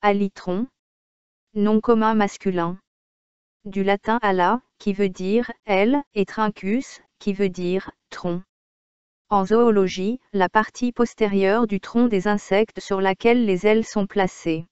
Alitron. Nom commun masculin. Du latin ala, qui veut dire aile, et trincus, qui veut dire tronc. En zoologie, la partie postérieure du tronc des insectes sur laquelle les ailes sont placées.